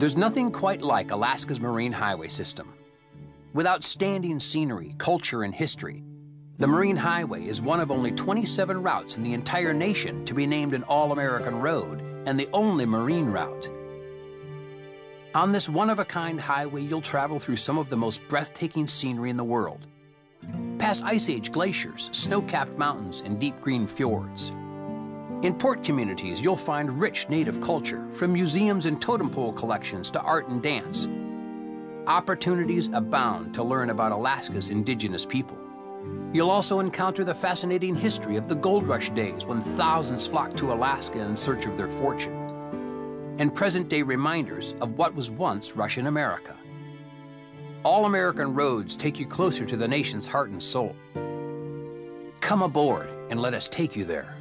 There's nothing quite like Alaska's marine highway system. With outstanding scenery, culture, and history, the Marine Highway is one of only 27 routes in the entire nation to be named an All American Road and the only marine route. On this one of a kind highway, you'll travel through some of the most breathtaking scenery in the world. Past Ice Age glaciers, snow capped mountains, and deep green fjords. In port communities, you'll find rich native culture, from museums and totem pole collections to art and dance. Opportunities abound to learn about Alaska's indigenous people. You'll also encounter the fascinating history of the gold rush days when thousands flocked to Alaska in search of their fortune, and present day reminders of what was once Russian America. All American roads take you closer to the nation's heart and soul. Come aboard and let us take you there.